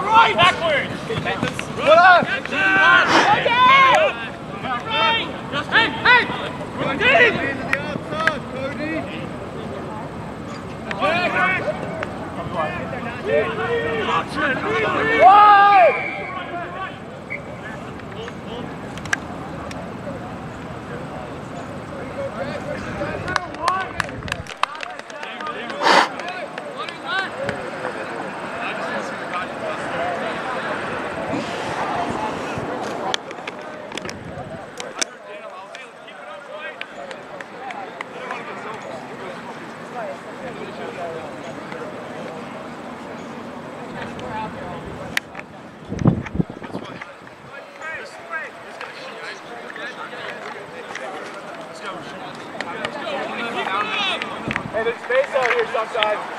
to right! Backwards! What up? Right! Hey, hey! We're deep! the outside, Cody! Jack! Wide! Hey, there's space out here sometimes.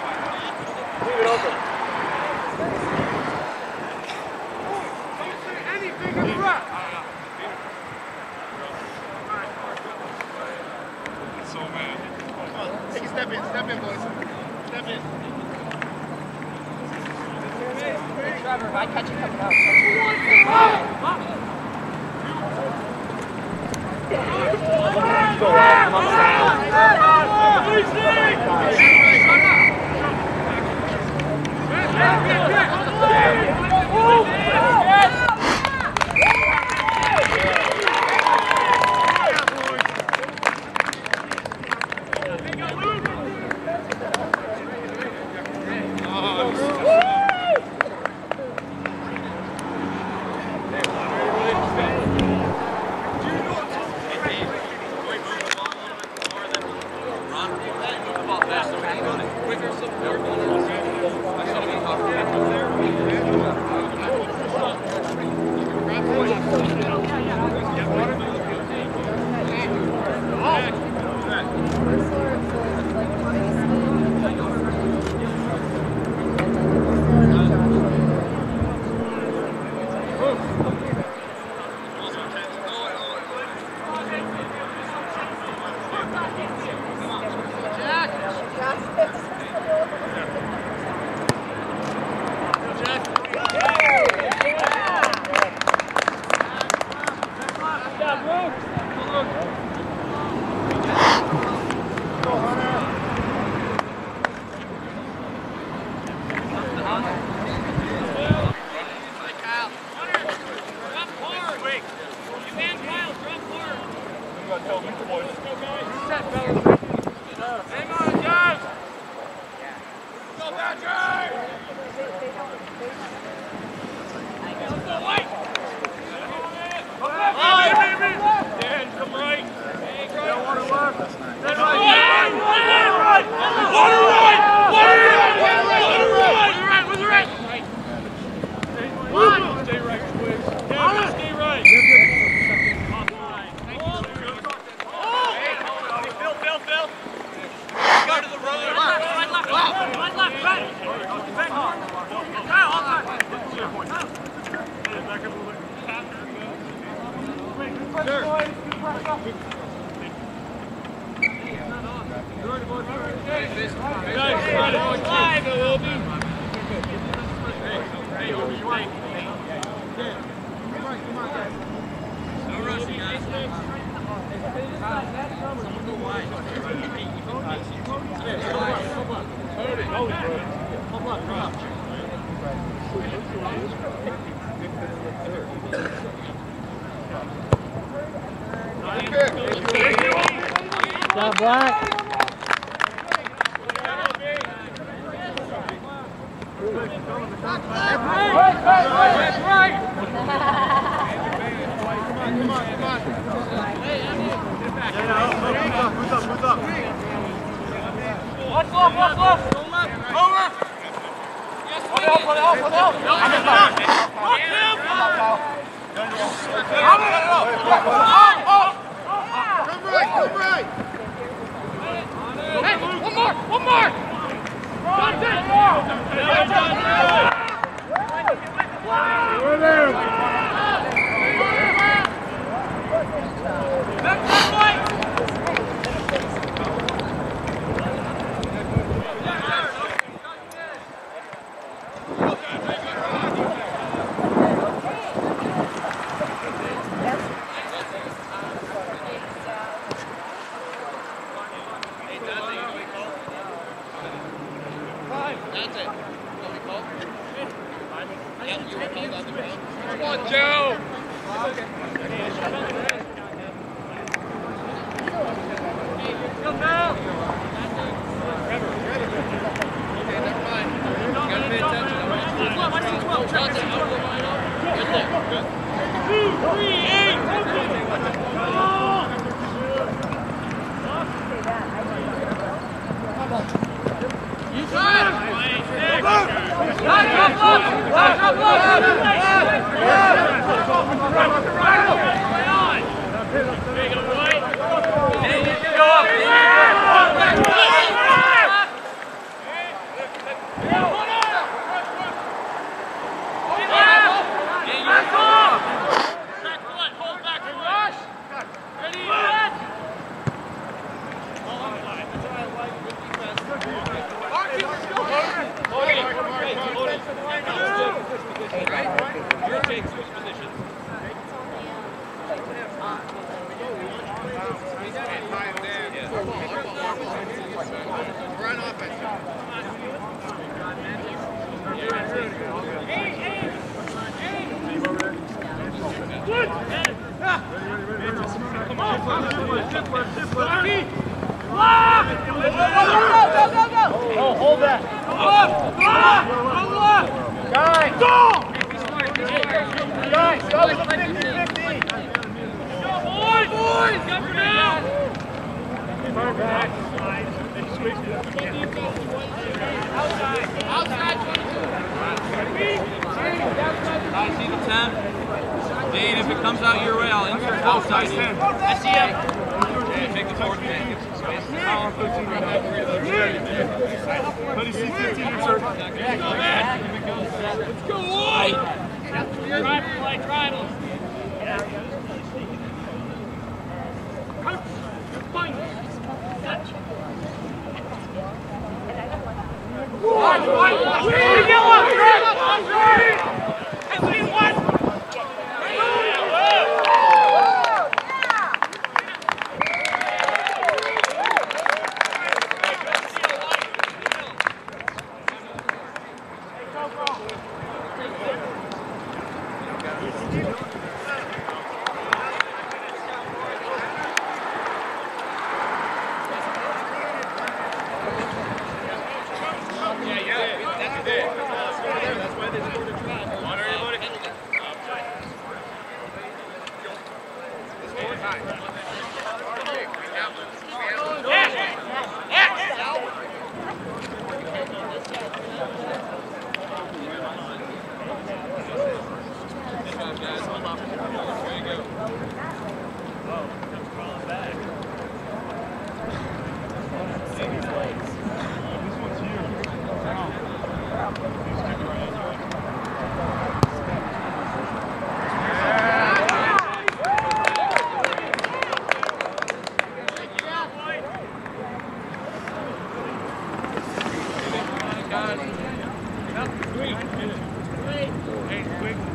Get one! Get one!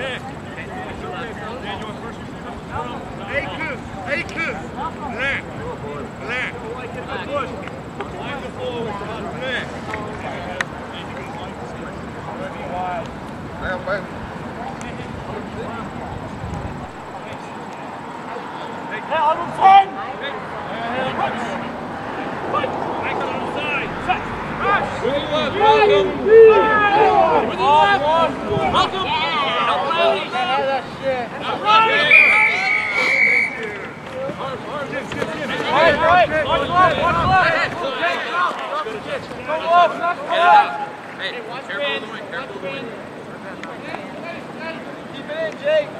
Hey, Coop. Hey, Coop. Black. Black. Line the forward. Black. Well, but Hey, on the 10. Right. Hey, careful of the wing, careful of the wing. Keep it in, Jake.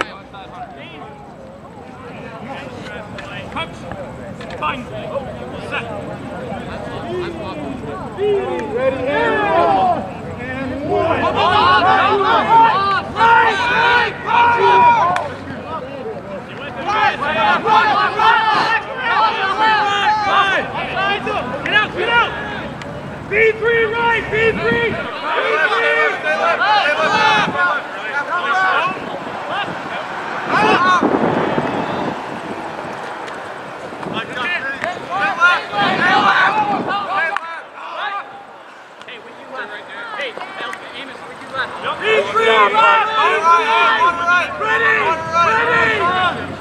Stay left, stay left, stay left. Stay Ready! Ready!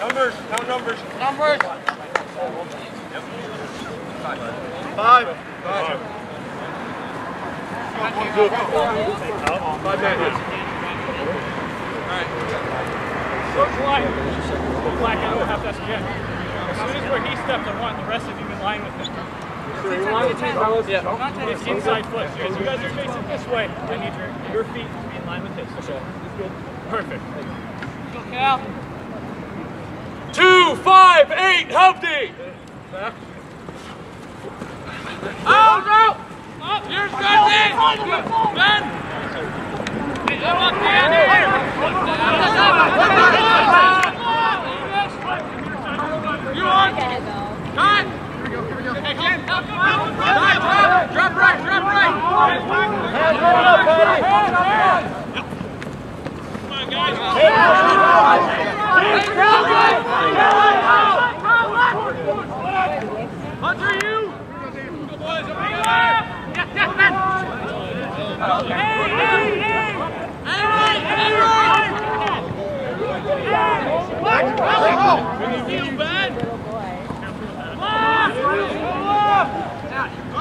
Numbers, no numbers. Numbers. Five. Five. Five minutes. Coach White. Coach Black, I don't have that yet. As soon as where he stepped, I want the rest of you in line with him. Yeah. It's inside foot. As you guys are facing this way, I need your, your feet to be in line with his. Okay. Good. Perfect. Go, Cal. Two, five, eight, healthy. Up, here's good, Ben. Up, on? Drop, drop, drop right, drop right. Come on, guys. Hunter, you. Good boys, over here. Yes, yes, man. Hey, hey, hey. Hey, right, hey, right. What? You bad?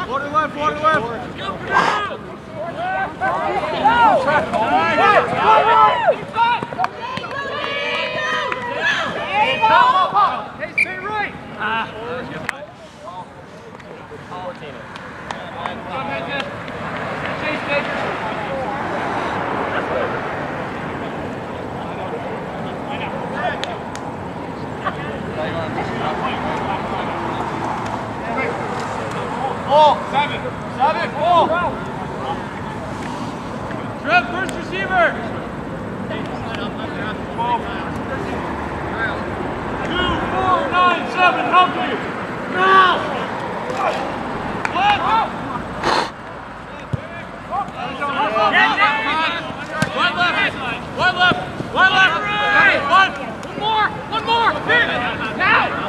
Water left, water left. Jump it out. Hey, stay right. Chase Baker. Seven. Seven. Ball. Trev, first receiver. Two, four, seven, healthy. Now. One left. One left. One left. Hey, one. One more. One more. Now.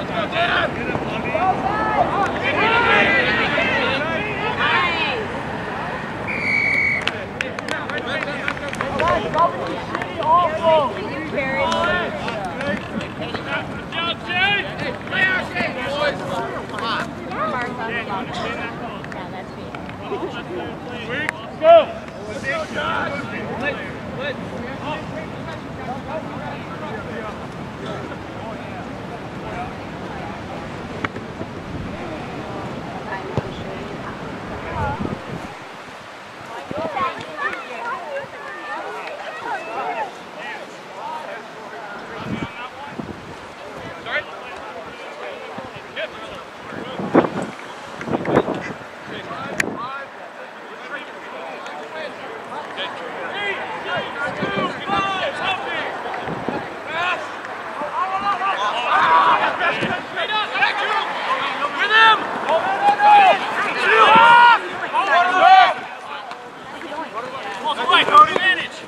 With him!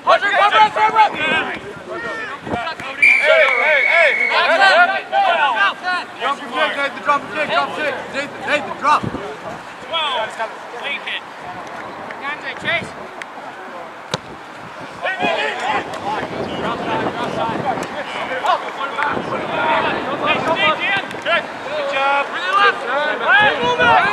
Hunter, come back, come back! Hey, hey, hey. Jump Jump your kick, Nathan, jump your kick, jump kick. Nathan, Nathan, drop. Late hit. Dante, chase. Hey, stay, Dan. Good job. Really left. Hey, move it.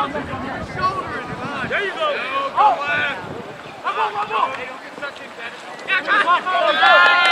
There you go. There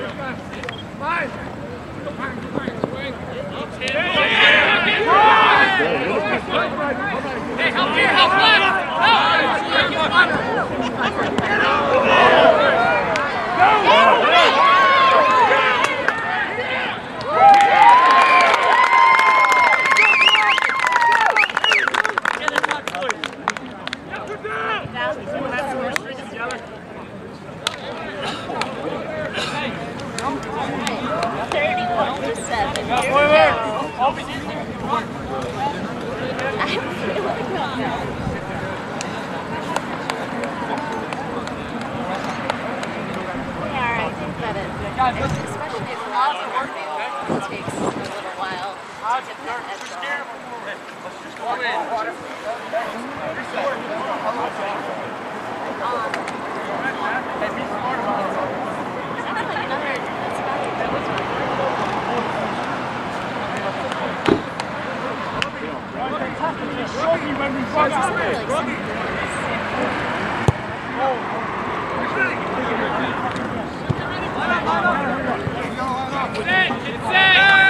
Hey, help here, help left! Help! Get up! me when we fuck up. It's it, it's!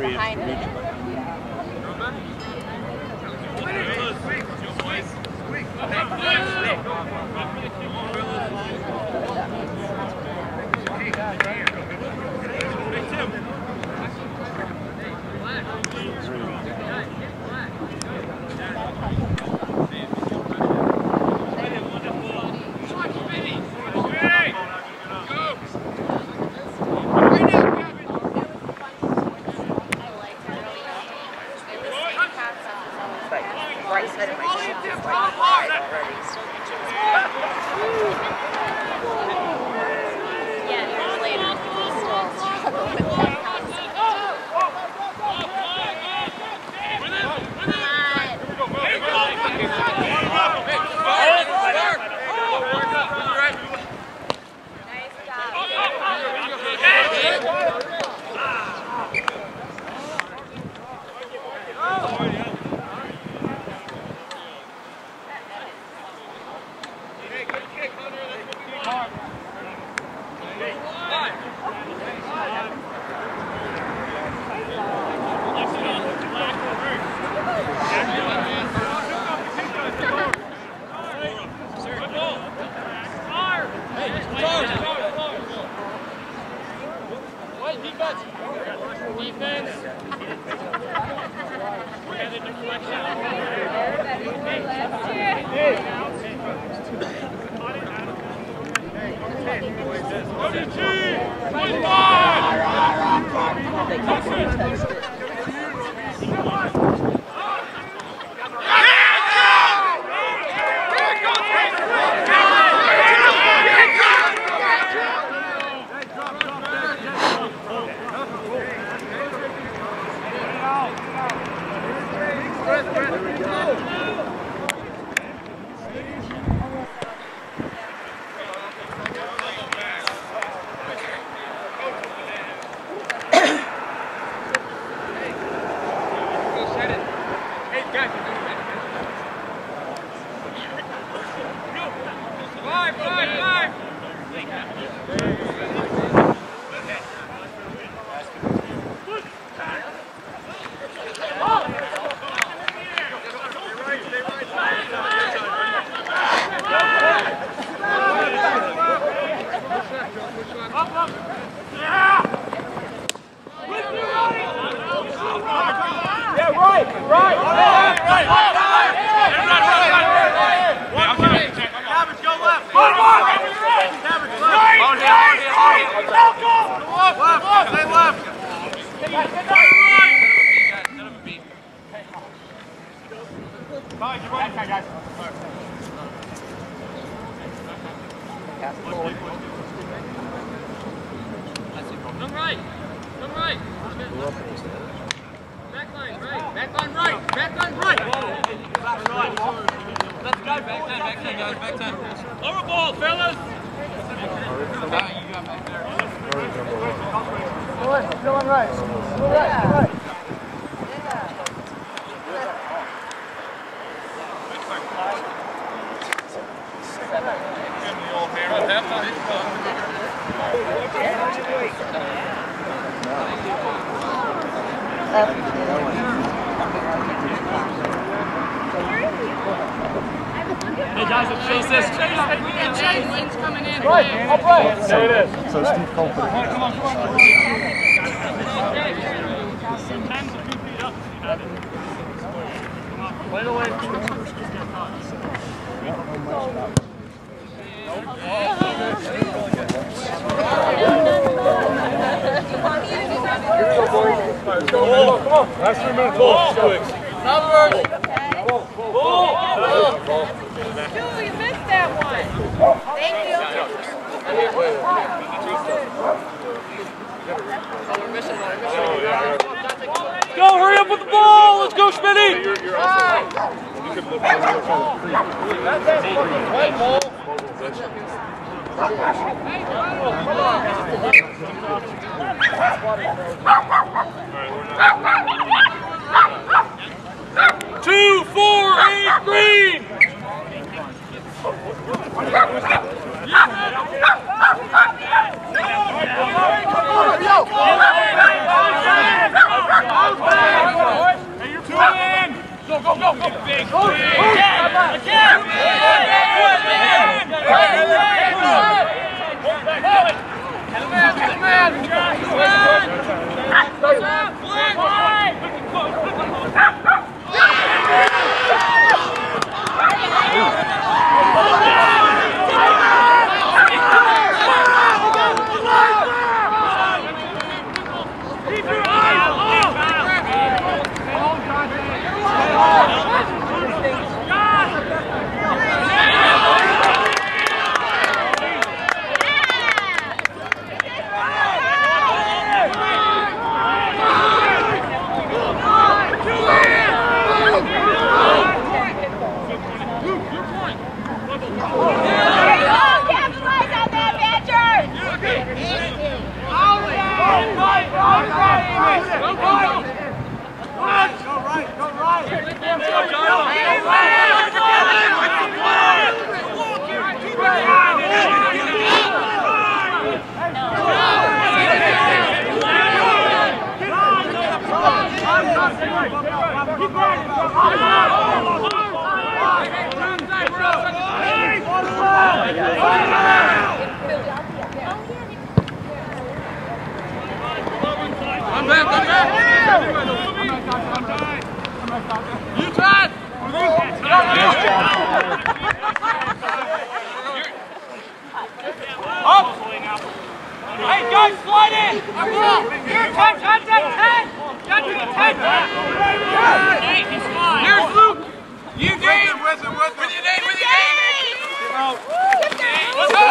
behind it. Last three minutes. Ball, quick. Not early. Ball, ball, ball. ball. Stu, you missed that one. Thank you. Go, hurry up with the ball! Let's go, Smitty! You're, ball. Hey, guys, slide in! Here, 10, 10, 10, 10! Got to the 10! Hey, he's fine. Here's Luke! You, Dane! With him, with him. With you, Dane, with you, Dane. Let's go!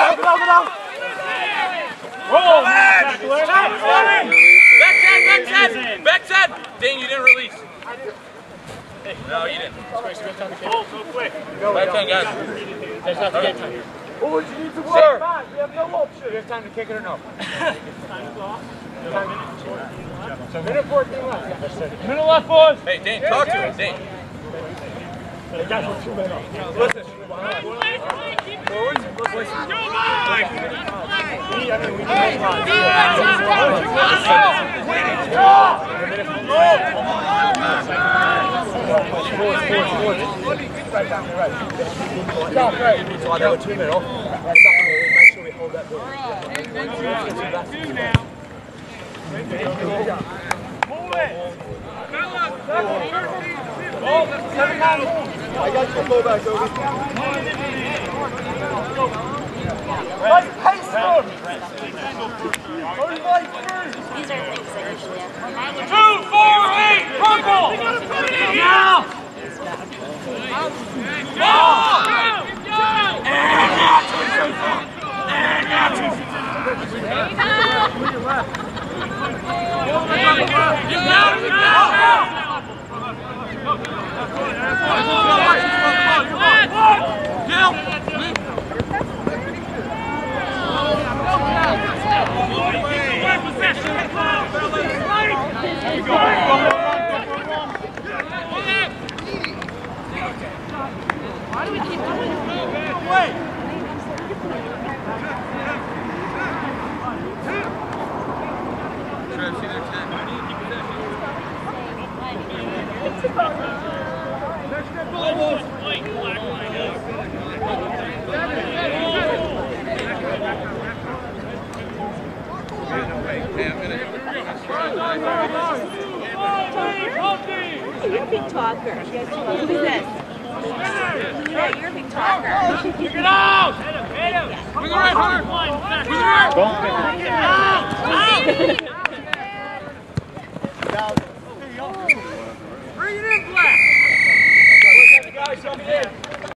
Roll! Back 10, back 10, back 10. Dane, you didn't release. No, you didn't. Oh, so quick. Back 10, guys. There's nothing to get time here. Oh, you need to work. You have no option. You have time to kick it or no? Time So minute 14 left. Minute left, boys. Hey, Dane, talk to him, Dane. Guys, we're I two that got your ball back, Obi. These are things I usually have. Two, four,